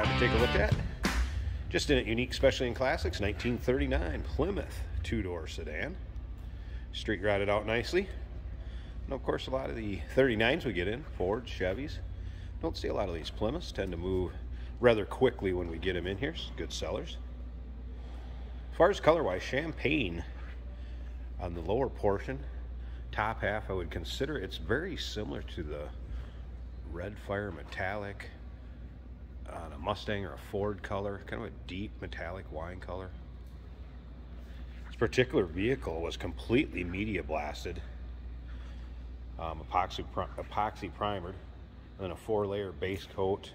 to take a look at. Just in a unique Specialty in Classics 1939 Plymouth two-door sedan. Street rotted out nicely. And of course, a lot of the 39s we get in, Fords, Chevys. Don't see a lot of these Plymouths. Tend to move rather quickly when we get them in here. Good sellers. As far as color-wise, champagne on the lower portion. Top half, I would consider it's very similar to the red fire metallic on a Mustang or a Ford color, kind of a deep metallic wine color. This particular vehicle was completely media blasted, um, epoxy, epoxy primered, and then a four layer base coat,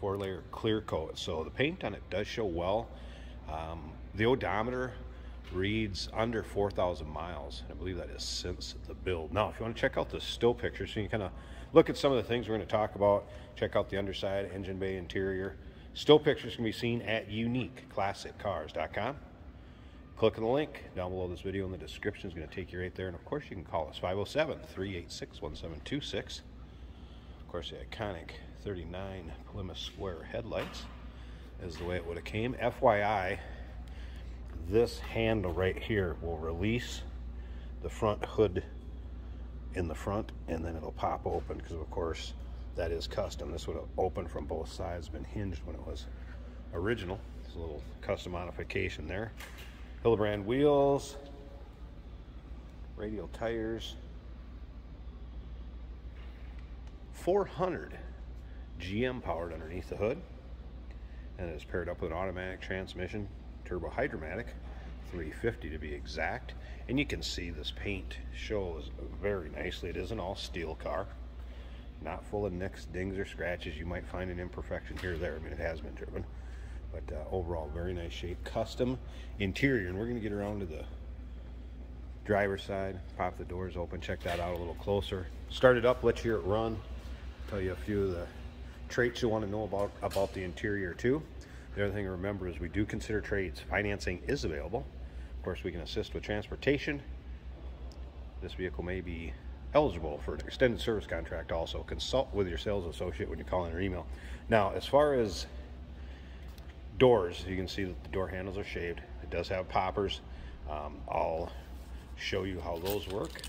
four layer clear coat. So the paint on it does show well. Um, the odometer reads under 4,000 miles. And I believe that is since the build. Now, if you want to check out the still pictures, so you can kind of look at some of the things we're going to talk about, check out the underside, engine bay interior. Still pictures can be seen at uniqueclassiccars.com. Click on the link down below this video in the description is going to take you right there. And of course, you can call us 507 386 1726. Of course, the iconic 39 Plymouth Square headlights is the way it would have came. FYI, this handle right here will release the front hood in the front and then it'll pop open because of course that is custom. This would have opened from both sides, been hinged when it was original. It's a little custom modification there. Halibrand wheels, radial tires, 400 GM powered underneath the hood and it is paired up with an automatic transmission turbo hydromatic 350 to be exact. And you can see this paint shows very nicely. It is an all steel car. Not full of nicks dings or scratches. You might find an imperfection here or there. I mean it has been driven. But uh, overall very nice shape. Custom interior. And we're going to get around to the driver's side. Pop the doors open. Check that out a little closer. Start it up. Let you hear it run. Tell you a few of the traits you want to know about about the interior too. The other thing to remember is we do consider trades. Financing is available of course we can assist with transportation. This vehicle may be eligible for an extended service contract also. Consult with your sales associate when you call in or email. Now as far as doors you can see that the door handles are shaved. It does have poppers. Um, I'll show you how those work.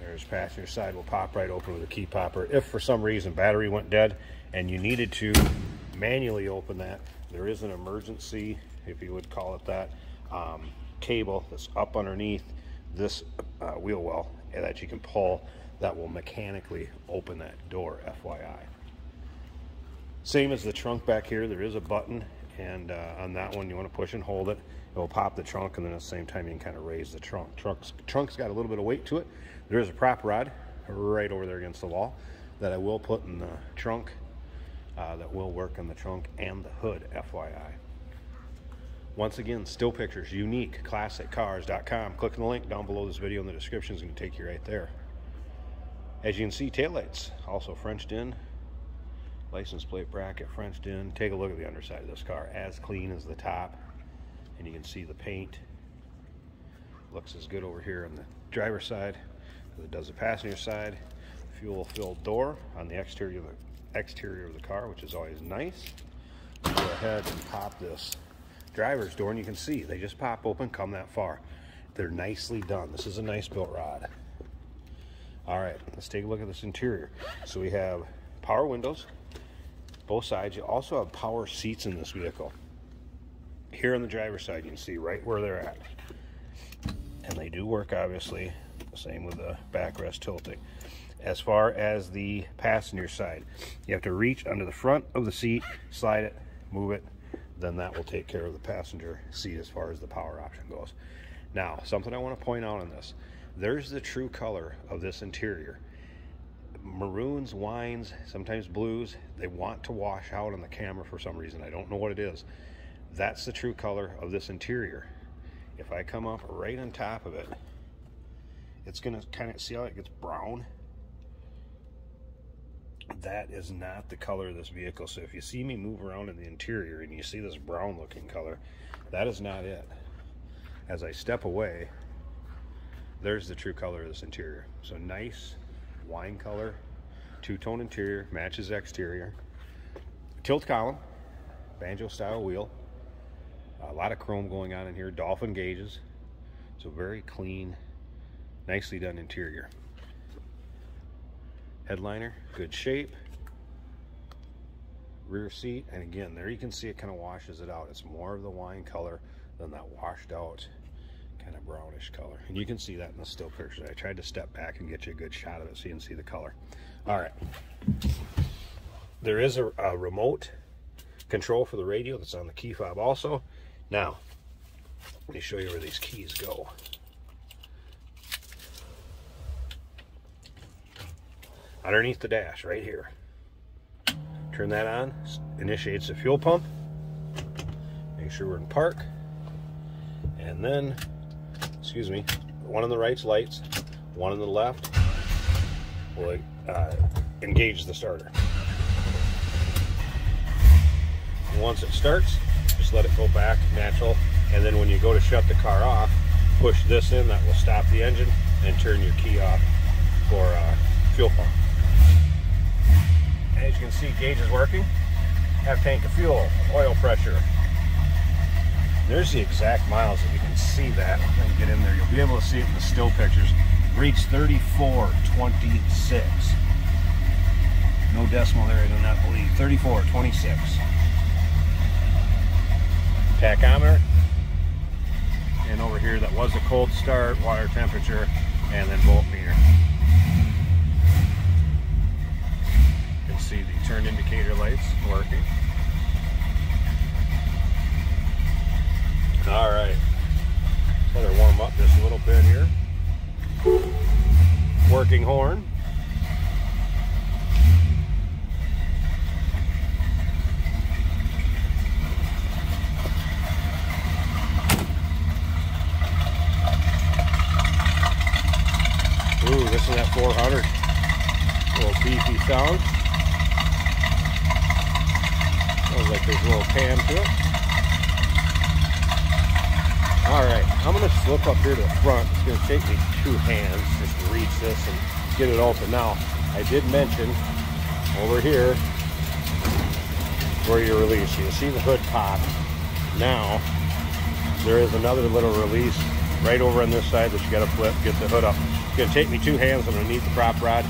There's passenger side will pop right open with a key popper. If for some reason battery went dead and you needed to manually open that there is an emergency if you would call it that um, cable that's up underneath this uh, wheel well that you can pull that will mechanically open that door FYI same as the trunk back here there is a button and uh, on that one you want to push and hold it it will pop the trunk and then at the same time you can kind of raise the trunk. Trunk's trunk's got a little bit of weight to it. There is a prop rod right over there against the wall that I will put in the trunk uh, that will work on the trunk and the hood FYI once again, still pictures, unique, classiccars.com. Click on the link down below this video in the description is going to take you right there. As you can see, taillights also Frenched in. License plate bracket Frenched in. Take a look at the underside of this car, as clean as the top. And you can see the paint. Looks as good over here on the driver's side as it does the passenger side. Fuel-filled door on the exterior of the exterior of the car, which is always nice. Go ahead and pop this driver's door and you can see they just pop open come that far. They're nicely done. This is a nice built rod. All right let's take a look at this interior. So we have power windows both sides. You also have power seats in this vehicle. Here on the driver's side you can see right where they're at. And they do work obviously same with the backrest tilting as far as the passenger side you have to reach under the front of the seat slide it move it then that will take care of the passenger seat as far as the power option goes. Now, something I want to point out on this. There's the true color of this interior. Maroons, wines, sometimes blues, they want to wash out on the camera for some reason. I don't know what it is. That's the true color of this interior. If I come up right on top of it, it's going to kind of, see how it gets brown? That is not the color of this vehicle. So if you see me move around in the interior and you see this brown looking color, that is not it. As I step away, there's the true color of this interior. So nice wine color two-tone interior, matches exterior. Tilt column, banjo style wheel. A lot of chrome going on in here, dolphin gauges. So very clean, nicely done interior. Headliner, good shape. Rear seat, and again, there you can see it kind of washes it out. It's more of the wine color than that washed out kind of brownish color. And you can see that in the still pictures. I tried to step back and get you a good shot of it so you can see the color. All right. There is a, a remote control for the radio that's on the key fob also. Now, let me show you where these keys go. Underneath the dash, right here. Turn that on, initiates the fuel pump. Make sure we're in park. And then, excuse me, one on the right's lights, one on the left will uh, engage the starter. once it starts, just let it go back natural. And then when you go to shut the car off, push this in, that will stop the engine and turn your key off for uh, fuel pump. You can see, gauge is working. Half tank of fuel, oil pressure. There's the exact miles if you can see that and get in there. You'll be able to see it in the still pictures. Reads 3426. No decimal there, I do not believe. 3426 tachometer. And over here, that was a cold start, water temperature, and then voltmeter. You can see the turn indicator lights working. All right, let her warm up just a little bit here. Working horn. Ooh, listen to that 400. Little beefy sound. Sounds like there's a little cam to it. Alright, I'm going to slip up here to the front. It's to take me two hands just to reach this and get it open. Now, I did mention over here where you release. You see the hood pop. Now, there is another little release right over on this side that you got to flip, get the hood up. It's to take me two hands. I'm to need the prop rod.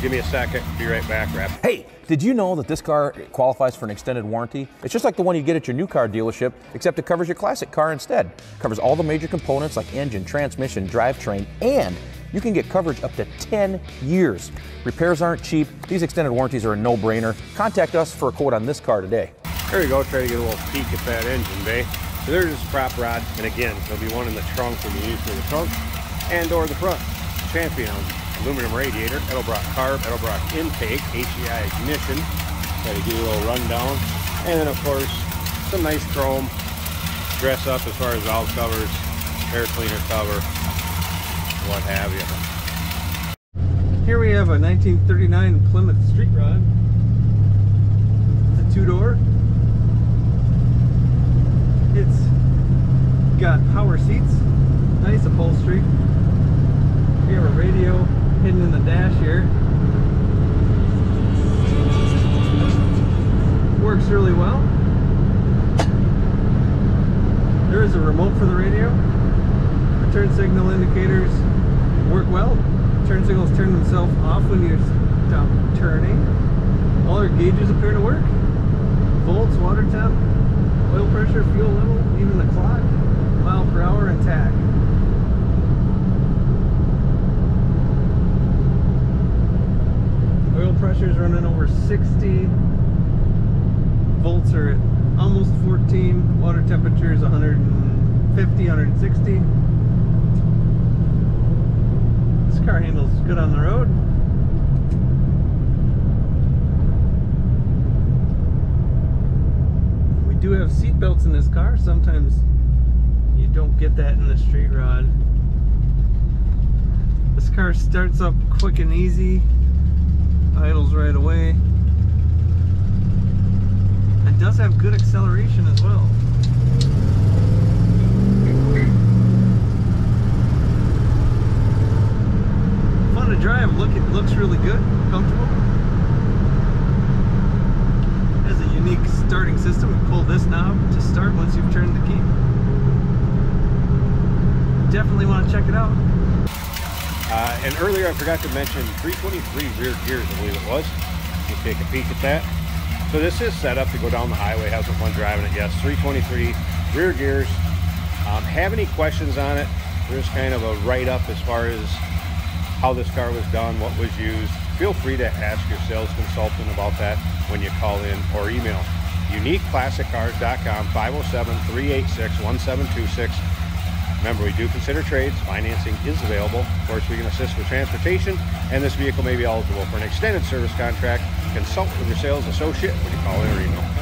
Give me a second. Be right back, Rap. Hey, did you know that this car qualifies for an extended warranty? It's just like the one you get at your new car dealership, except it covers your classic car instead. covers all the major components like engine, transmission, drivetrain, and you can get coverage up to 10 years. Repairs aren't cheap. These extended warranties are a no-brainer. Contact us for a quote on this car today. There you go. Try to get a little peek at that engine bay. So there's this prop rod, and again, there'll be one in the trunk when you use for the trunk, and or the front. Champion aluminum radiator, Edelbrock carb, Edelbrock intake, HEI ignition. Got to give you a little rundown. And then of course, some nice chrome dress up as far as valve covers, air cleaner cover, what have you. Here we have a 1939 Plymouth Street Rod. It's a two-door. It's got power seats, nice upholstery. We have a radio hidden in the dash here. Works really well. There is a remote for the radio. The turn signal indicators work well. Turn signals turn themselves off when you stop turning. All our gauges appear to work. Volts, water temp, oil pressure, fuel level, even the clock, mile per hour, and tach. Oil pressure is running over 60. Volts are at almost 14. Water temperature is 150, 160. This car handles good on the road. We do seat belts in this car. Sometimes you don't get that in the street rod. This car starts up quick and easy, idles right away. It does have good acceleration as well. Fun to drive. Look, it looks really good, comfortable. system and pull this knob to turned the key. Definitely want to check it out. Uh, and earlier I forgot to mention 323 rear gears, I believe it was. We'll take a peek at that. So this is set up to go down the highway, has fun driving it. Yes, 323 rear gears. Um, have any questions on it? There's kind of a write-up as far as how this car was done, what was used. Feel free to ask your sales consultant about that when you call in or email. UniqueClassicCars.com 507-386-1726. Remember, we do consider trades. Financing is available. Of course, we can assist with transportation, and this vehicle may be eligible for an extended service contract. Consult with your sales associate when you call in or email.